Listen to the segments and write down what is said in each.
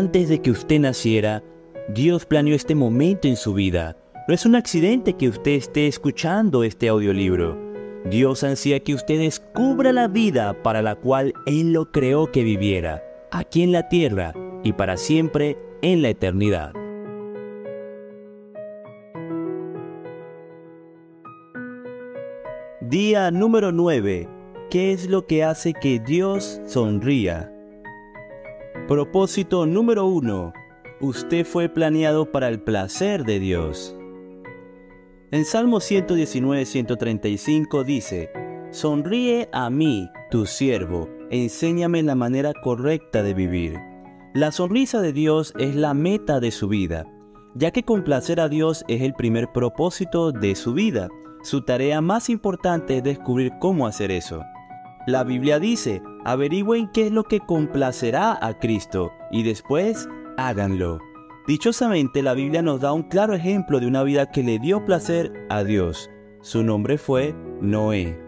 antes de que usted naciera, Dios planeó este momento en su vida. No es un accidente que usted esté escuchando este audiolibro. Dios ansía que usted descubra la vida para la cual Él lo creó que viviera, aquí en la tierra y para siempre en la eternidad. Día número 9. ¿Qué es lo que hace que Dios sonría? Propósito número 1. Usted fue planeado para el placer de Dios. En Salmo 119-135 dice, Sonríe a mí, tu siervo, enséñame la manera correcta de vivir. La sonrisa de Dios es la meta de su vida, ya que complacer a Dios es el primer propósito de su vida. Su tarea más importante es descubrir cómo hacer eso. La Biblia dice, averigüen qué es lo que complacerá a Cristo y después háganlo. Dichosamente la Biblia nos da un claro ejemplo de una vida que le dio placer a Dios. Su nombre fue Noé.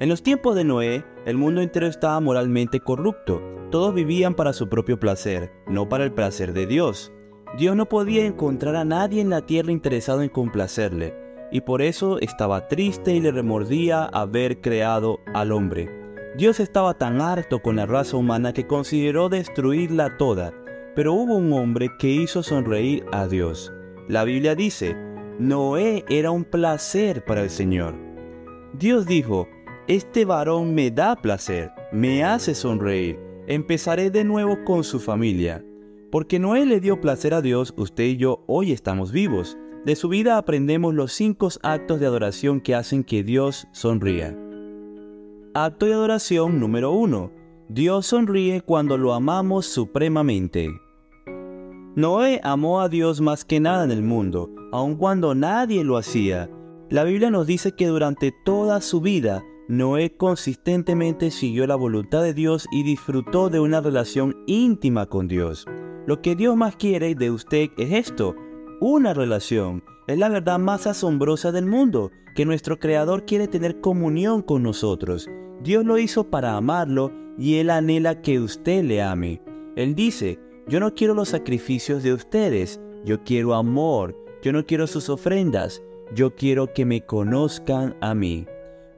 En los tiempos de Noé, el mundo entero estaba moralmente corrupto. Todos vivían para su propio placer, no para el placer de Dios. Dios no podía encontrar a nadie en la tierra interesado en complacerle, y por eso estaba triste y le remordía haber creado al hombre. Dios estaba tan harto con la raza humana que consideró destruirla toda pero hubo un hombre que hizo sonreír a Dios. La Biblia dice, Noé era un placer para el Señor. Dios dijo, este varón me da placer, me hace sonreír, empezaré de nuevo con su familia. Porque Noé le dio placer a Dios, usted y yo hoy estamos vivos. De su vida aprendemos los cinco actos de adoración que hacen que Dios sonría. Acto de adoración número uno. Dios sonríe cuando lo amamos supremamente. Noé amó a Dios más que nada en el mundo, aun cuando nadie lo hacía. La Biblia nos dice que durante toda su vida, Noé consistentemente siguió la voluntad de Dios y disfrutó de una relación íntima con Dios. Lo que Dios más quiere de usted es esto, una relación. Es la verdad más asombrosa del mundo, que nuestro Creador quiere tener comunión con nosotros. Dios lo hizo para amarlo y Él anhela que usted le ame. Él dice, yo no quiero los sacrificios de ustedes, yo quiero amor, yo no quiero sus ofrendas, yo quiero que me conozcan a mí.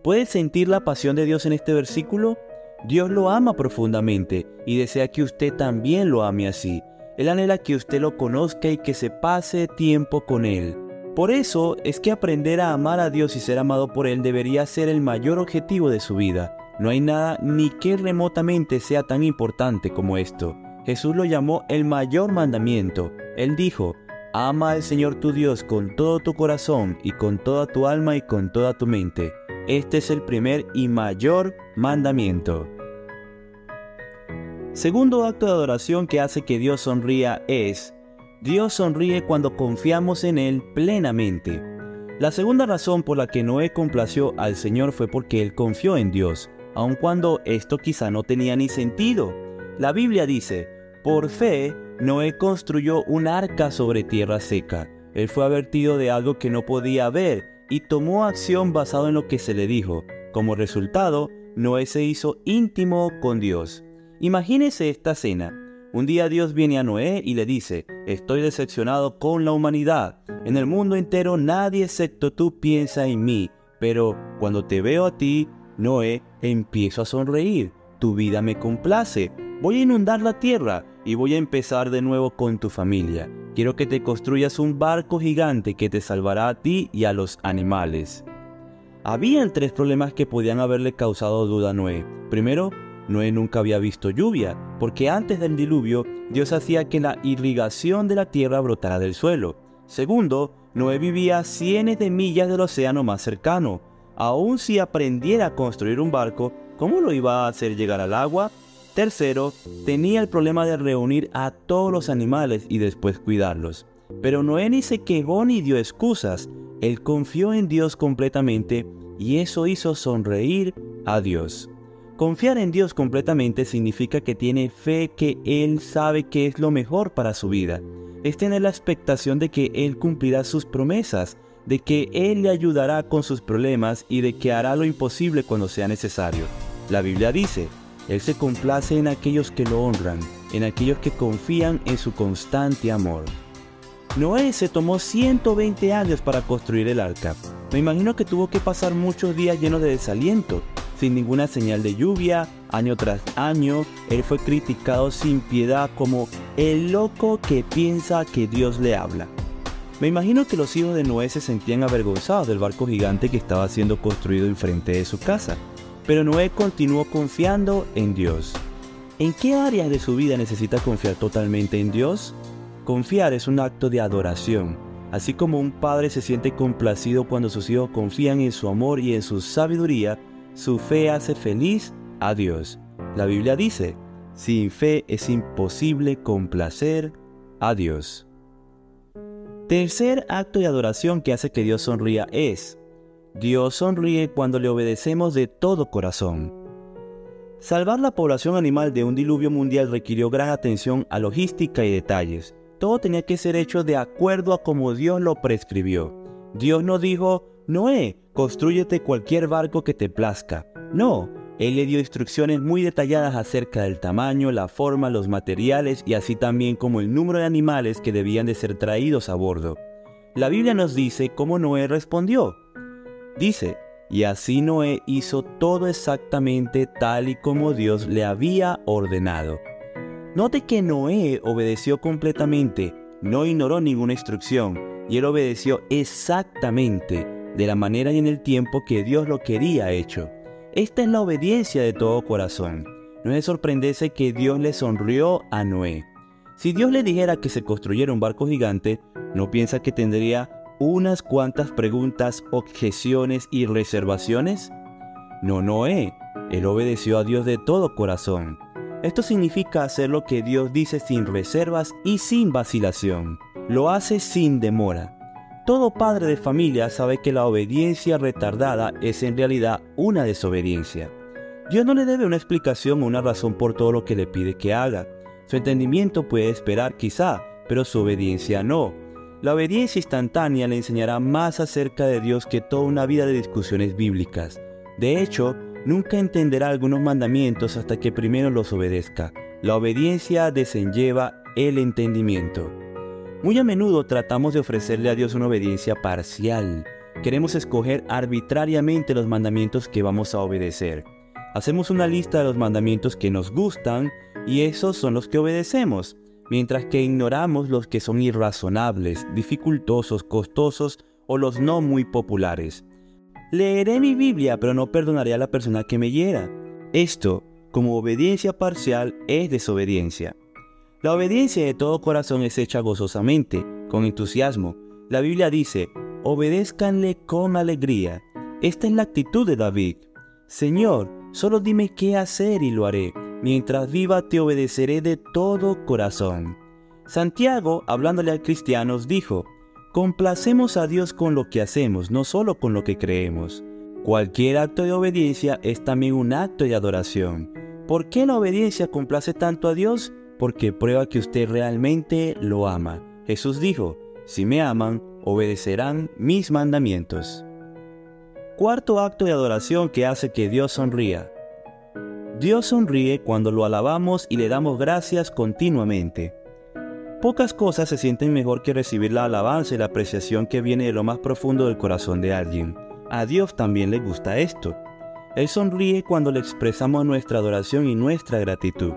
¿Puedes sentir la pasión de Dios en este versículo? Dios lo ama profundamente y desea que usted también lo ame así. Él anhela que usted lo conozca y que se pase tiempo con Él. Por eso es que aprender a amar a Dios y ser amado por Él debería ser el mayor objetivo de su vida. No hay nada ni que remotamente sea tan importante como esto. Jesús lo llamó el mayor mandamiento. Él dijo, ama al Señor tu Dios con todo tu corazón y con toda tu alma y con toda tu mente. Este es el primer y mayor mandamiento. Segundo acto de adoración que hace que Dios sonría es, Dios sonríe cuando confiamos en Él plenamente. La segunda razón por la que Noé complació al Señor fue porque Él confió en Dios, aun cuando esto quizá no tenía ni sentido. La Biblia dice, por fe, Noé construyó un arca sobre tierra seca. Él fue advertido de algo que no podía ver y tomó acción basado en lo que se le dijo. Como resultado, Noé se hizo íntimo con Dios. Imagínese esta escena. Un día Dios viene a Noé y le dice, estoy decepcionado con la humanidad. En el mundo entero nadie excepto tú piensa en mí, pero cuando te veo a ti, Noé, empiezo a sonreír. Tu vida me complace. Voy a inundar la tierra y voy a empezar de nuevo con tu familia. Quiero que te construyas un barco gigante que te salvará a ti y a los animales. Habían tres problemas que podían haberle causado duda a Noé. Primero, Noé nunca había visto lluvia, porque antes del diluvio Dios hacía que la irrigación de la tierra brotara del suelo. Segundo, Noé vivía a cientos de millas del océano más cercano. Aun si aprendiera a construir un barco, ¿cómo lo iba a hacer llegar al agua? Tercero, tenía el problema de reunir a todos los animales y después cuidarlos. Pero Noé ni se quejó ni dio excusas. Él confió en Dios completamente y eso hizo sonreír a Dios. Confiar en Dios completamente significa que tiene fe que Él sabe que es lo mejor para su vida. Es tener la expectación de que Él cumplirá sus promesas, de que Él le ayudará con sus problemas y de que hará lo imposible cuando sea necesario. La Biblia dice, él se complace en aquellos que lo honran. en aquellos que confían en su constante amor. Noé se tomó 120 años para construir el arca. Me imagino que tuvo que pasar muchos días llenos de desaliento, sin ninguna señal de lluvia, año tras año. Él fue criticado sin piedad como el loco que piensa que Dios le habla. Me imagino que los hijos de Noé se sentían avergonzados del barco gigante que estaba siendo construido enfrente de su casa. Pero Noé continuó confiando en Dios. ¿En qué áreas de su vida necesita confiar totalmente en Dios? Confiar es un acto de adoración, así como un padre se siente complacido cuando sus hijos confían en su amor y en su sabiduría, su fe hace feliz a Dios. La Biblia dice, sin fe es imposible complacer a Dios. Tercer acto de adoración que hace que Dios sonría es, Dios sonríe cuando le obedecemos de todo corazón. Salvar la población animal de un diluvio mundial requirió gran atención a logística y detalles todo tenía que ser hecho de acuerdo a como Dios lo prescribió. Dios no dijo, Noé, construyete cualquier barco que te plazca. No, Él le dio instrucciones muy detalladas acerca del tamaño, la forma, los materiales y así también como el número de animales que debían de ser traídos a bordo. La Biblia nos dice cómo Noé respondió. Dice, y así Noé hizo todo exactamente tal y como Dios le había ordenado. Note que Noé obedeció completamente, no ignoró ninguna instrucción, y él obedeció exactamente de la manera y en el tiempo que Dios lo quería hecho. Esta es la obediencia de todo corazón. No es sorprenderse que Dios le sonrió a Noé. Si Dios le dijera que se construyera un barco gigante, ¿no piensa que tendría unas cuantas preguntas, objeciones y reservaciones? No, Noé. Él obedeció a Dios de todo corazón. Esto significa hacer lo que Dios dice sin reservas y sin vacilación. Lo hace sin demora. Todo padre de familia sabe que la obediencia retardada es en realidad una desobediencia. Dios no le debe una explicación o una razón por todo lo que le pide que haga. Su entendimiento puede esperar quizá, pero su obediencia no. La obediencia instantánea le enseñará más acerca de Dios que toda una vida de discusiones bíblicas. De hecho, nunca entenderá algunos mandamientos hasta que primero los obedezca. La obediencia desenlleva el entendimiento. Muy a menudo tratamos de ofrecerle a Dios una obediencia parcial. Queremos escoger arbitrariamente los mandamientos que vamos a obedecer. Hacemos una lista de los mandamientos que nos gustan y esos son los que obedecemos, mientras que ignoramos los que son irrazonables, dificultosos, costosos o los no muy populares. Leeré mi Biblia, pero no perdonaré a la persona que me hiera. Esto, como obediencia parcial, es desobediencia. La obediencia de todo corazón es hecha gozosamente, con entusiasmo. La Biblia dice, obedézcanle con alegría. Esta es la actitud de David. Señor, solo dime qué hacer y lo haré. Mientras viva te obedeceré de todo corazón. Santiago, hablándole a cristianos, dijo, Complacemos a Dios con lo que hacemos, no solo con lo que creemos. Cualquier acto de obediencia es también un acto de adoración. ¿Por qué la obediencia complace tanto a Dios? Porque prueba que usted realmente lo ama. Jesús dijo, si me aman, obedecerán mis mandamientos. Cuarto acto de adoración que hace que Dios sonría. Dios sonríe cuando lo alabamos y le damos gracias continuamente. Pocas cosas se sienten mejor que recibir la alabanza y la apreciación que viene de lo más profundo del corazón de alguien. A Dios también le gusta esto. Él sonríe cuando le expresamos nuestra adoración y nuestra gratitud.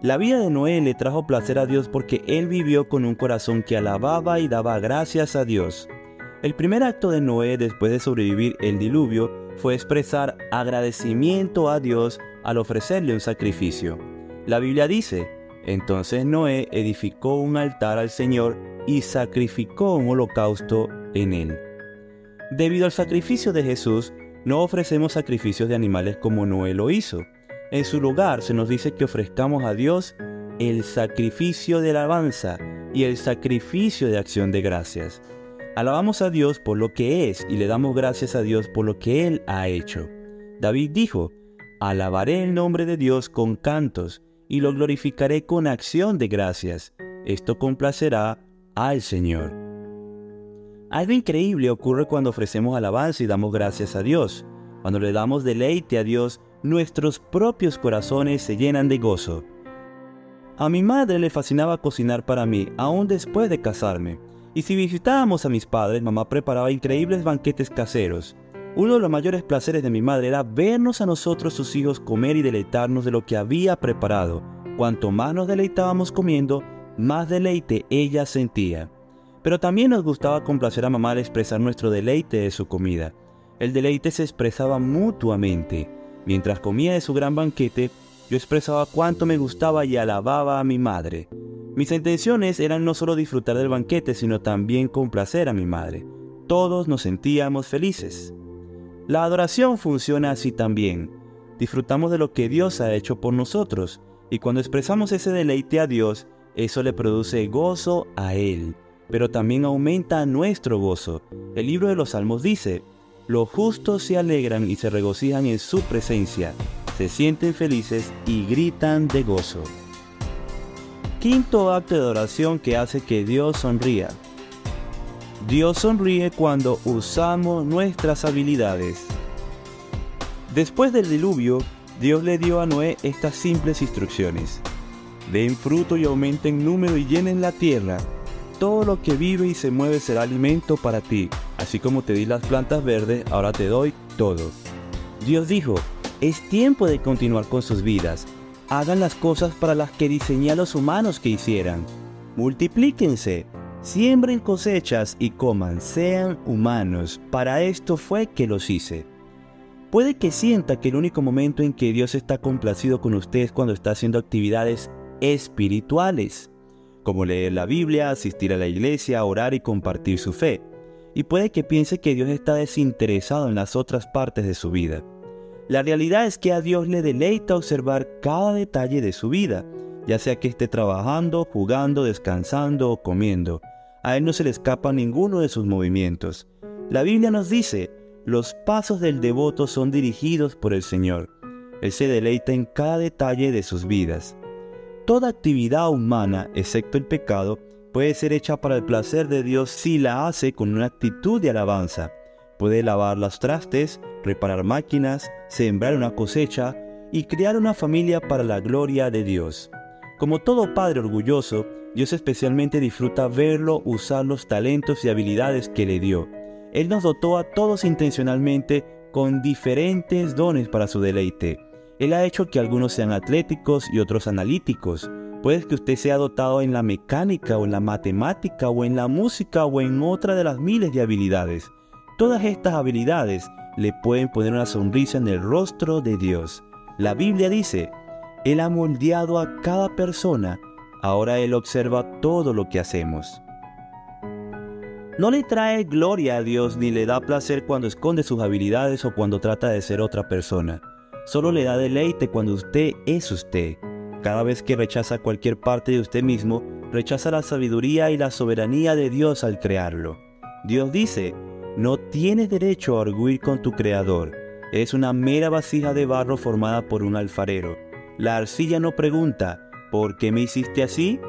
La vida de Noé le trajo placer a Dios porque él vivió con un corazón que alababa y daba gracias a Dios. El primer acto de Noé después de sobrevivir el diluvio fue expresar agradecimiento a Dios al ofrecerle un sacrificio. La Biblia dice, entonces Noé edificó un altar al Señor y sacrificó un holocausto en él. Debido al sacrificio de Jesús, no ofrecemos sacrificios de animales como Noé lo hizo. En su lugar se nos dice que ofrezcamos a Dios el sacrificio de alabanza y el sacrificio de acción de gracias. Alabamos a Dios por lo que es y le damos gracias a Dios por lo que Él ha hecho. David dijo, Alabaré el nombre de Dios con cantos y lo glorificaré con acción de gracias. Esto complacerá al Señor. Algo increíble ocurre cuando ofrecemos alabanza y damos gracias a Dios. Cuando le damos deleite a Dios, nuestros propios corazones se llenan de gozo. A mi madre le fascinaba cocinar para mí, aún después de casarme. Y si visitábamos a mis padres, mamá preparaba increíbles banquetes caseros. Uno de los mayores placeres de mi madre era vernos a nosotros sus hijos comer y deleitarnos de lo que había preparado. Cuanto más nos deleitábamos comiendo, más deleite ella sentía. Pero también nos gustaba complacer a mamá al expresar nuestro deleite de su comida. El deleite se expresaba mutuamente. Mientras comía de su gran banquete, yo expresaba cuánto me gustaba y alababa a mi madre. Mis intenciones eran no solo disfrutar del banquete, sino también complacer a mi madre. Todos nos sentíamos felices. La adoración funciona así también. Disfrutamos de lo que Dios ha hecho por nosotros, y cuando expresamos ese deleite a Dios, eso le produce gozo a Él, pero también aumenta nuestro gozo. El libro de los Salmos dice, los justos se alegran y se regocijan en su presencia, se sienten felices y gritan de gozo. Quinto acto de adoración que hace que Dios sonría. Dios sonríe cuando usamos nuestras habilidades. Después del diluvio, Dios le dio a Noé estas simples instrucciones. Den fruto y aumenten número y llenen la tierra. Todo lo que vive y se mueve será alimento para ti. Así como te di las plantas verdes, ahora te doy todo. Dios dijo, es tiempo de continuar con sus vidas hagan las cosas para las que diseñé a los humanos que hicieran. Multiplíquense, siembren cosechas y coman, sean humanos. Para esto fue que los hice. Puede que sienta que el único momento en que Dios está complacido con usted es cuando está haciendo actividades espirituales, como leer la Biblia, asistir a la iglesia, orar y compartir su fe. Y puede que piense que Dios está desinteresado en las otras partes de su vida. La realidad es que a Dios le deleita observar cada detalle de su vida, ya sea que esté trabajando, jugando, descansando o comiendo. A Él no se le escapa ninguno de sus movimientos. La Biblia nos dice, los pasos del devoto son dirigidos por el Señor. Él se deleita en cada detalle de sus vidas. Toda actividad humana, excepto el pecado, puede ser hecha para el placer de Dios si la hace con una actitud de alabanza. Puede lavar los trastes, reparar máquinas, sembrar una cosecha y crear una familia para la gloria de Dios. Como todo padre orgulloso, Dios especialmente disfruta verlo usar los talentos y habilidades que le dio. Él nos dotó a todos intencionalmente con diferentes dones para su deleite. Él ha hecho que algunos sean atléticos y otros analíticos. Puede que usted sea dotado en la mecánica o en la matemática o en la música o en otra de las miles de habilidades. Todas estas habilidades le pueden poner una sonrisa en el rostro de Dios. La Biblia dice, Él ha moldeado a cada persona, ahora Él observa todo lo que hacemos. No le trae gloria a Dios ni le da placer cuando esconde sus habilidades o cuando trata de ser otra persona. Solo le da deleite cuando usted es usted. Cada vez que rechaza cualquier parte de usted mismo, rechaza la sabiduría y la soberanía de Dios al crearlo. Dios dice, no tienes derecho a arguir con tu creador. Es una mera vasija de barro formada por un alfarero. La arcilla no pregunta, ¿por qué me hiciste así?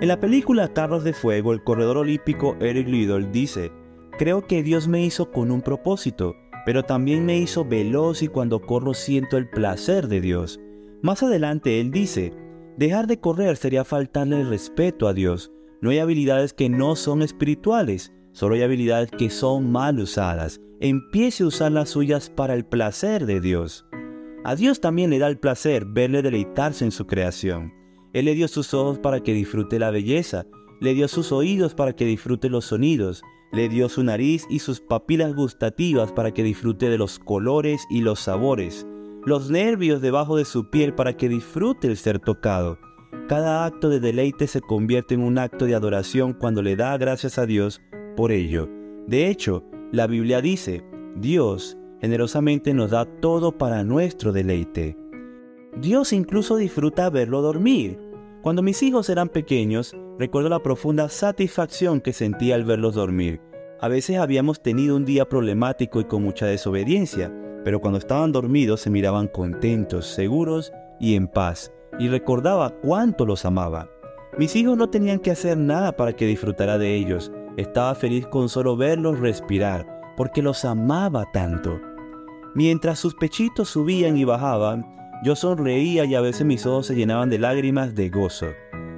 En la película Carros de Fuego, el corredor olímpico Eric Liddell dice, creo que Dios me hizo con un propósito, pero también me hizo veloz y cuando corro siento el placer de Dios. Más adelante él dice, dejar de correr sería faltarle respeto a Dios. No hay habilidades que no son espirituales. Solo hay habilidades que son mal usadas. Empiece a usar las suyas para el placer de Dios. A Dios también le da el placer verle deleitarse en su creación. Él le dio sus ojos para que disfrute la belleza, le dio sus oídos para que disfrute los sonidos, le dio su nariz y sus papilas gustativas para que disfrute de los colores y los sabores, los nervios debajo de su piel para que disfrute el ser tocado. Cada acto de deleite se convierte en un acto de adoración cuando le da gracias a Dios por ello. De hecho, la Biblia dice, Dios generosamente nos da todo para nuestro deleite. Dios incluso disfruta verlo dormir. Cuando mis hijos eran pequeños, recuerdo la profunda satisfacción que sentía al verlos dormir. A veces habíamos tenido un día problemático y con mucha desobediencia, pero cuando estaban dormidos se miraban contentos, seguros y en paz, y recordaba cuánto los amaba. Mis hijos no tenían que hacer nada para que disfrutara de ellos, estaba feliz con solo verlos respirar, porque los amaba tanto. Mientras sus pechitos subían y bajaban, Yo sonreía y a veces mis ojos se llenaban de lágrimas de gozo.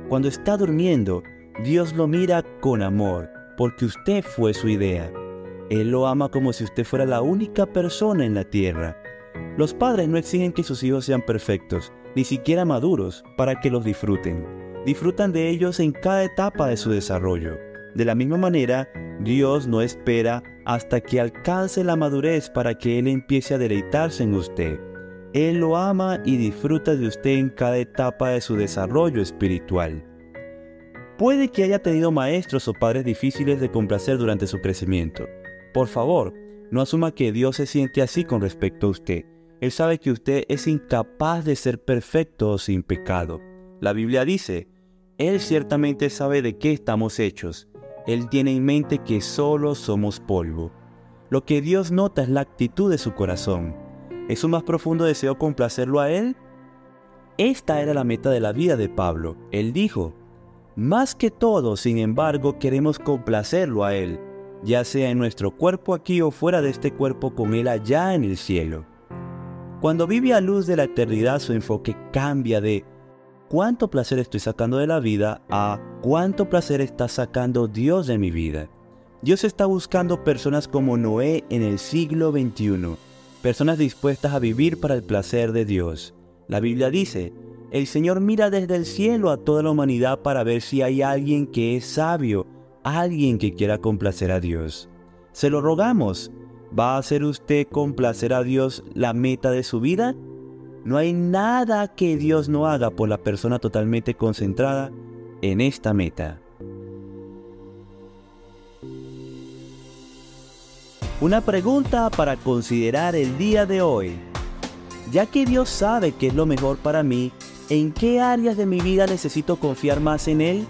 Cuando está durmiendo, Dios lo mira con amor, porque usted fue su idea. Él lo ama como si usted fuera la única persona en la tierra. Los padres no exigen que sus hijos sean perfectos, ni siquiera maduros, para que los disfruten. Disfrutan de ellos en cada etapa de su desarrollo. De la misma manera, Dios no espera hasta que alcance la madurez para que Él empiece a deleitarse en usted. Él lo ama y disfruta de usted en cada etapa de su desarrollo espiritual. Puede que haya tenido maestros o padres difíciles de complacer durante su crecimiento. Por favor, no asuma que Dios se siente así con respecto a usted. Él sabe que usted es incapaz de ser perfecto o sin pecado. La Biblia dice, Él ciertamente sabe de qué estamos hechos. Él tiene en mente que solo somos polvo. Lo que Dios nota es la actitud de su corazón. ¿Es su más profundo deseo complacerlo a Él? Esta era la meta de la vida de Pablo. Él dijo, más que todo, sin embargo, queremos complacerlo a Él, ya sea en nuestro cuerpo aquí o fuera de este cuerpo con Él allá en el cielo. Cuando vive a luz de la eternidad, su enfoque cambia de cuánto placer estoy sacando de la vida a cuánto placer está sacando Dios de mi vida. Dios está buscando personas como Noé en el siglo XXI personas dispuestas a vivir para el placer de Dios. La Biblia dice, el Señor mira desde el cielo a toda la humanidad para ver si hay alguien que es sabio, alguien que quiera complacer a Dios. Se lo rogamos, ¿va a hacer usted complacer a Dios la meta de su vida? No hay nada que Dios no haga por la persona totalmente concentrada en esta meta. Una pregunta para considerar el día de hoy. Ya que Dios sabe qué es lo mejor para mí, ¿en qué áreas de mi vida necesito confiar más en Él?